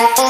for all.